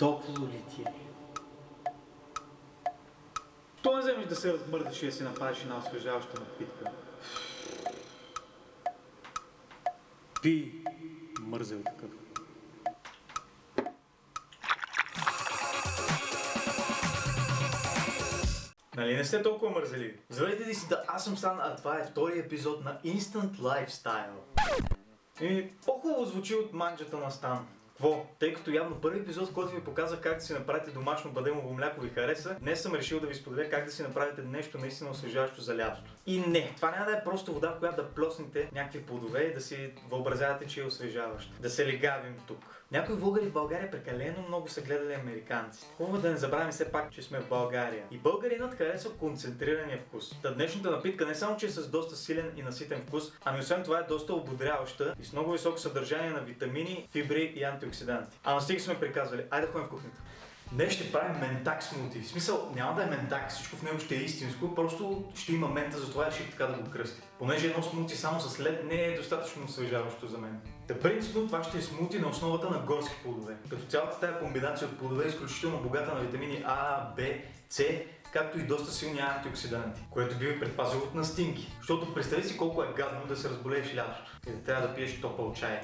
Топло ли ти е? То не вземеш да се размърдаш и да си направиш една освежаваща напитка. Пи, мързел такъв. Нали не сте толкова мързеливи? Здравейте ли си да аз съм Сан, а това е втори епизод на Instant Lifestyle. И по-хубаво звучи от манджата на Стан. Какво? Тъй като явно първи епизод, който ви показа как да си направите домашно бадемово мляко ви хареса, днес съм решил да ви споделя как да си направите нещо наистина освежаващо за лятото. И не, това няма да е просто вода, в която да плоснете някакви плодове и да си въобразявате, че е освежаващ. Да се легавим тук. Някои българи в България прекалено много са гледали американци. Хубаво да не забравяме все пак, че сме в България. И българинът харесва концентрирания вкус. Та днешната напитка не само, че е с доста силен и наситен вкус, ами освен това е доста ободряваща и с много високо съдържание на витамини, фибри и антиоксиданти. Ама стига сме приказвали, айде ходим в кухнята. Днес ще правим ментак смути. В смисъл, няма да е ментак, всичко в него ще е истинско, просто ще има мента, затова реших така да го кръсти. Понеже едно смути само с лед не е достатъчно освежаващо за мен. Та принципно това ще е смути на основата на горски плодове. Като цялата тая комбинация от плодове е изключително богата на витамини А, Б, С, както и доста силни антиоксиданти, което би ви предпазило от настинки. Защото представи си колко е гадно да се разболееш лятото и да трябва да пиеш топъл чай.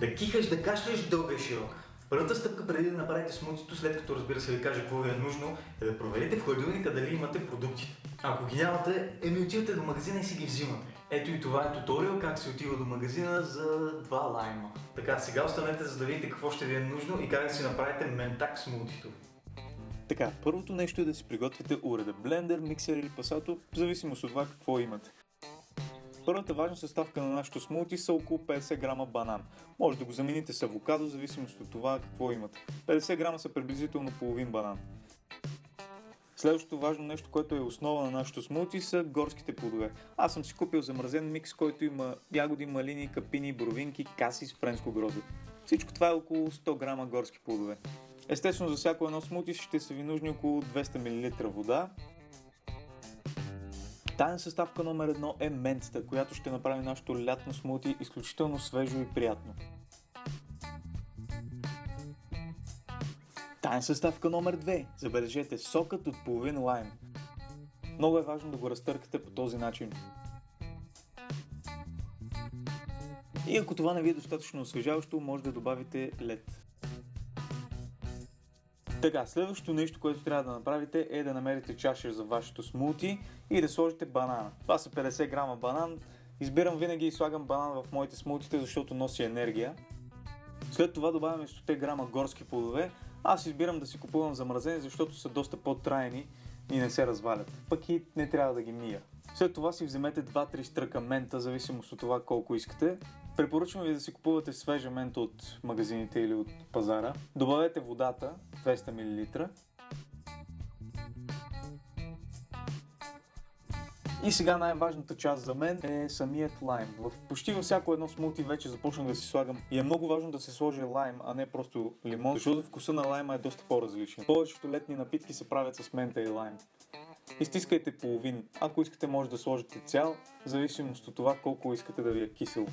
Да кихаш, да кашляш дълга широка. Първата стъпка преди да направите смутито, след като разбира се ви кажа какво ви е нужно, е да проверите в хладилника дали имате продуктите. Ако ги нямате, еми отивате до магазина и си ги взимате. Ето и това е туториал как се отива до магазина за два лайма. Така, сега останете за да видите какво ще ви е нужно и как да си направите ментак смутито. Така, първото нещо е да си приготвите уреда. Блендер, миксер или пасато, в зависимост от това какво имате. Първата важна съставка на нашото смути са около 50 грама банан. Може да го замените с авокадо, в зависимост от това какво имате. 50 грама са приблизително половин банан. Следващото важно нещо, което е основа на нашото смути са горските плодове. Аз съм си купил замразен микс, който има ягоди, малини, капини, боровинки, каси с френско грозде. Всичко това е около 100 грама горски плодове. Естествено за всяко едно смути ще са ви нужни около 200 мл вода, Тайна съставка номер едно е ментата, която ще направи нашето лятно смути изключително свежо и приятно. Тайна съставка номер 2. Забележете сокът от половин лайм. Много е важно да го разтъркате по този начин. И ако това не ви е достатъчно освежаващо, може да добавите лед. Така, следващото нещо, което трябва да направите е да намерите чаша за вашето смути и да сложите банана. Това са 50 грама банан. Избирам винаги и слагам банан в моите смутите, защото носи енергия. След това добавяме 100 грама горски плодове. Аз избирам да си купувам замразени, защото са доста по-трайни и не се развалят. Пък и не трябва да ги мия. След това си вземете 2-3 стръка мента, зависимост от това колко искате. Препоръчвам ви да си купувате свежа мента от магазините или от пазара. Добавете водата, 200 мл. И сега най-важната част за мен е самият лайм. В почти във всяко едно смути вече започнах да си слагам и е много важно да се сложи лайм, а не просто лимон, защото вкуса на лайма е доста по-различен. Повечето летни напитки се правят с мента и лайм. Изтискайте половин. Ако искате може да сложите цял, в зависимост от това колко искате да ви е кисело.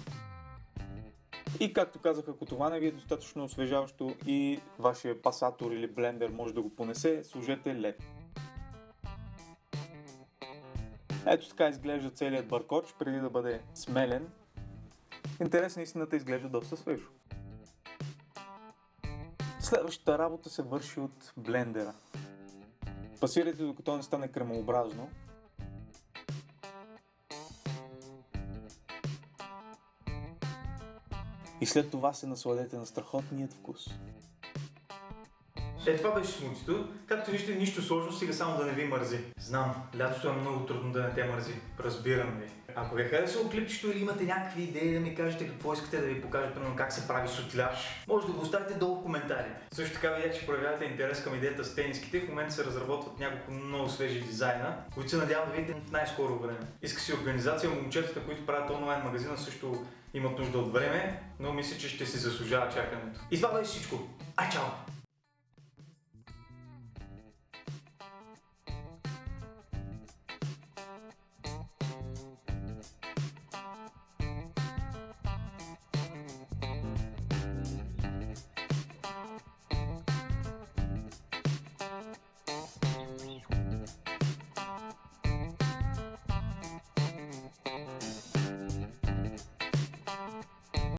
И както казах, ако това не ви е достатъчно освежаващо и вашия пасатор или блендер може да го понесе, сложете лед. Ето така изглежда целият баркоч преди да бъде смелен. Интересно истината изглежда доста свежо. Следващата работа се върши от блендера. Пасирайте докато не стане кремообразно. И след това се насладете на страхотният вкус. Е, това беше смутито. Както виждате, нищо сложно, сега само да не ви мързи. Знам, лятото е много трудно да не те мързи. Разбирам ви. Ако ви е харесало клипчето или имате някакви идеи да ми кажете какво искате да ви покажа, примерно как се прави сутляж, може да го оставите долу в коментарите. Също така видях, че проявявате интерес към идеята с тениските. В момента се разработват няколко много свежи дизайна, които се надявам да видите в най-скоро време. Иска си организация, момчетата, които правят онлайн магазина също имат нужда от време, но мисля, че ще си заслужава чакането. И това беше всичко. Ай, чао!